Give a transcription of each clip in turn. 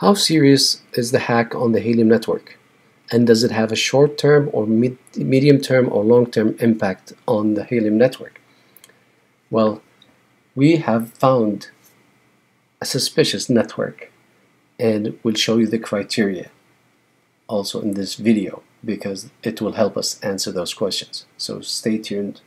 How serious is the hack on the Helium network? And does it have a short term or medium term or long term impact on the Helium network? Well, we have found a suspicious network and we'll show you the criteria also in this video because it will help us answer those questions. So stay tuned.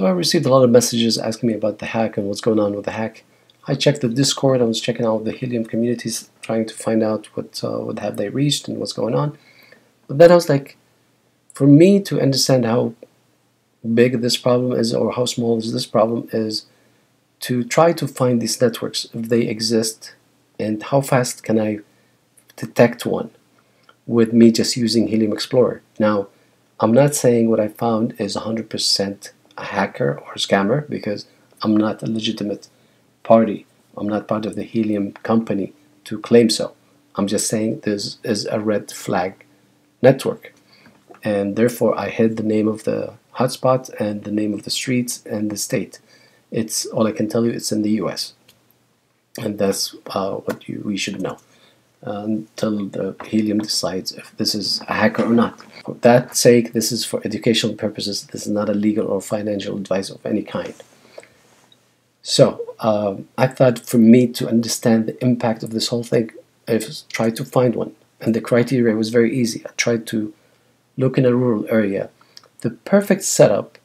So I received a lot of messages asking me about the hack and what's going on with the hack. I checked the Discord. I was checking out the Helium communities, trying to find out what uh, what have they reached and what's going on. But then I was like, for me to understand how big this problem is or how small is this problem is to try to find these networks if they exist and how fast can I detect one with me just using Helium Explorer. Now, I'm not saying what I found is 100% a hacker or a scammer because I'm not a legitimate party. I'm not part of the Helium company to claim so. I'm just saying this is a red flag network. And therefore, I hid the name of the hotspot and the name of the streets and the state. It's all I can tell you. It's in the U.S. And that's uh, what you, we should know until the Helium decides if this is a hacker or not. For that sake, this is for educational purposes. This is not a legal or financial advice of any kind. So um, I thought for me to understand the impact of this whole thing, I tried to find one. And the criteria was very easy. I tried to look in a rural area. The perfect setup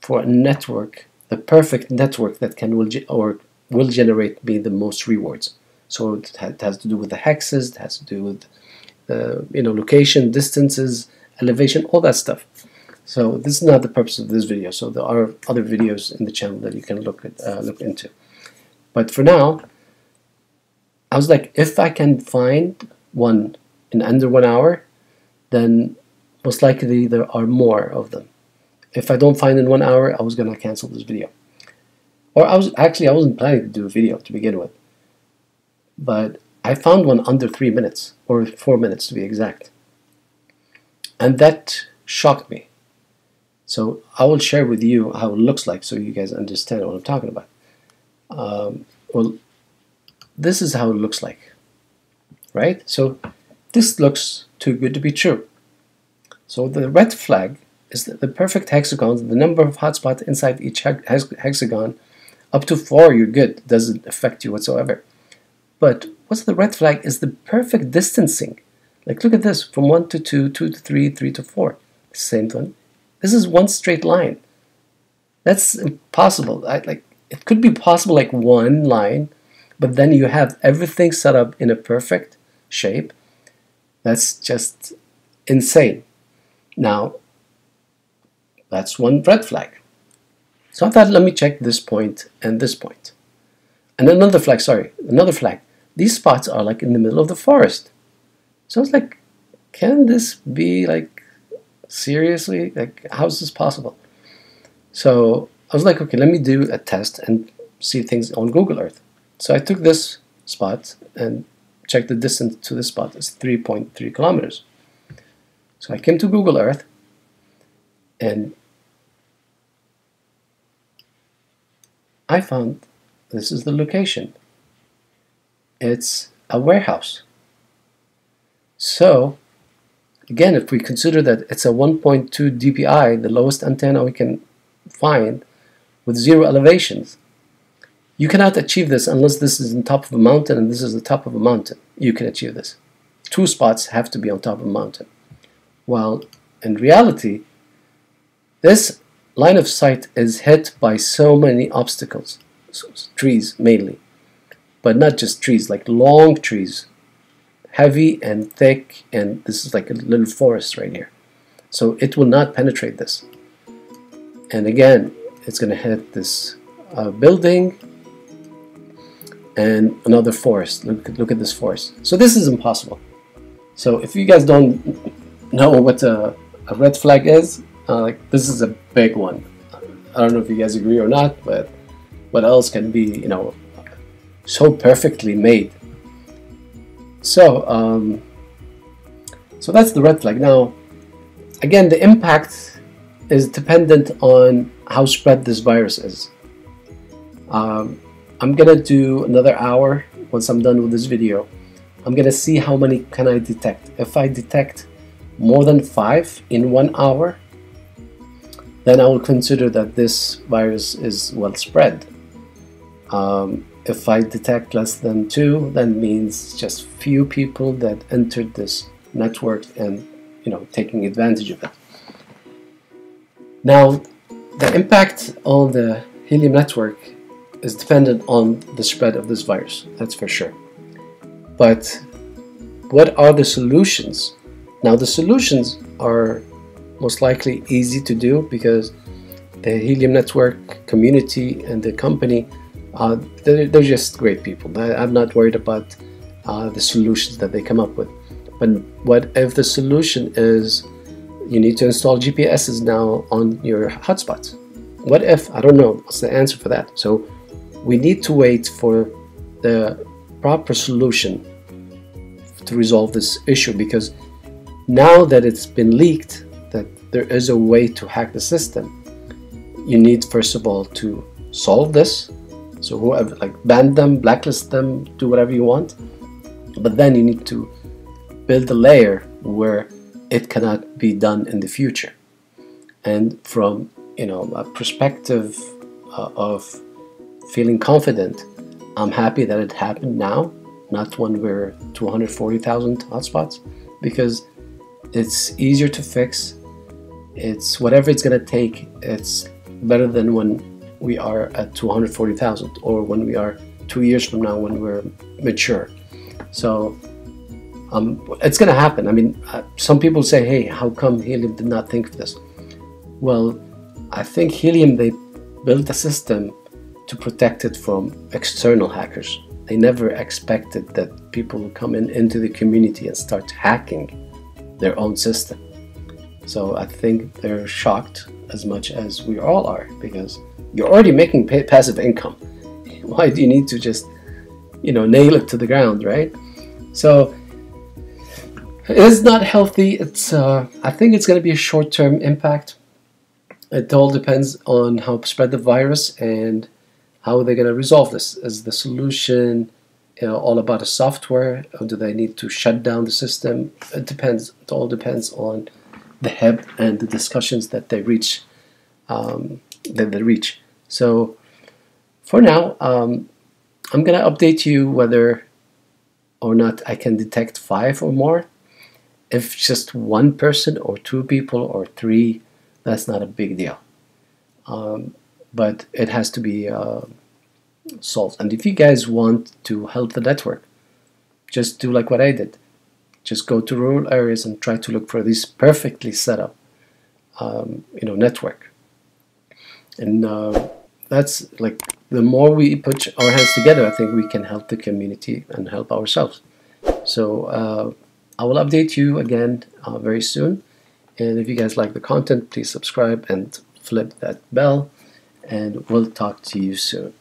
for a network, the perfect network that can will or will generate me the most rewards. So it has to do with the hexes, it has to do with uh, you know location, distances, elevation, all that stuff. So this is not the purpose of this video. So there are other videos in the channel that you can look at, uh, look into. But for now, I was like, if I can find one in under one hour, then most likely there are more of them. If I don't find in one hour, I was gonna cancel this video. Or I was actually I wasn't planning to do a video to begin with, but I found one under three minutes or four minutes to be exact, and that shocked me. So I will share with you how it looks like so you guys understand what I'm talking about. Um, well, this is how it looks like, right? So this looks too good to be true. So the red flag is the, the perfect hexagon, the number of hotspots inside each hex hexagon, up to four, you're good. doesn't affect you whatsoever. But what's the red flag is the perfect distancing. Like look at this, from 1 to 2, 2 to 3, 3 to 4. Same thing. This is one straight line. That's impossible. I, like It could be possible like one line, but then you have everything set up in a perfect shape. That's just insane. Now, that's one red flag. So I thought, let me check this point and this point. And another flag, sorry, another flag. These spots are like in the middle of the forest. So I was like, can this be like, seriously? Like, how is this possible? So I was like, okay, let me do a test and see things on Google Earth. So I took this spot and checked the distance to this spot. It's 3.3 kilometers. So I came to Google Earth and I found this is the location. It's a warehouse. So again, if we consider that it's a 1.2 dBi, the lowest antenna we can find with zero elevations, you cannot achieve this unless this is on top of a mountain and this is the top of a mountain. You can achieve this. Two spots have to be on top of a mountain. While in reality, this line of sight is hit by so many obstacles, so trees mainly, but not just trees, like long trees, heavy and thick, and this is like a little forest right here. So it will not penetrate this. And again, it's going to hit this uh, building and another forest. Look, look at this forest. So this is impossible. So if you guys don't know what a, a red flag is, uh, like this is a big one. I don't know if you guys agree or not, but what else can be, you know, so perfectly made? So, um, so that's the red flag. Now, again, the impact is dependent on how spread this virus is. Um, I'm gonna do another hour once I'm done with this video. I'm gonna see how many can I detect. If I detect more than five in one hour, then I will consider that this virus is well spread. Um, if I detect less than two, that means just few people that entered this network and you know taking advantage of it. Now, the impact on the helium network is dependent on the spread of this virus, that's for sure. But what are the solutions? Now, the solutions are most likely easy to do because the helium network community and the company uh, they're, they're, just great people i'm not worried about uh, the solutions that they come up with but what if the solution is you need to install GPSs now on your hotspots. What if? I don't know. What's the answer for that? So we need to wait for the proper solution to resolve this issue because now that it's been leaked that there is a way to hack the system, you need first of all to solve this. So whoever like ban them, blacklist them, do whatever you want. But then you need to build a layer where it cannot be done in the future. And from you know a perspective uh, of feeling confident, I'm happy that it happened now, not when we're 240,000 hotspots, because it's easier to fix. It's whatever it's gonna take. It's better than when we are at 240,000 or when we are two years from now when we're mature. So um, it's going to happen. I mean, uh, some people say, hey, how come Helium did not think of this? Well, I think Helium, they built a system to protect it from external hackers. They never expected that people would come in into the community and start hacking their own system. So I think they're shocked as much as we all are because you're already making passive income. Why do you need to just, you know, nail it to the ground, right? So it is not healthy. It's uh, I think it's going to be a short-term impact. It all depends on how spread the virus and how they're going to resolve this. Is the solution you know, all about a software, or do they need to shut down the system? It depends. It all depends on the HIP and the discussions that they reach. Um, that they reach. So for now, um, I'm going to update you whether or not I can detect five or more if just one person or two people or three, that's not a big deal. Um, but it has to be uh, solved. And if you guys want to help the network, just do like what I did. Just go to rural areas and try to look for this perfectly set up, um, you know, network. And uh, that's like the more we put our hands together, I think we can help the community and help ourselves. So. Uh, I will update you again uh, very soon. And if you guys like the content, please subscribe and flip that bell. And we'll talk to you soon.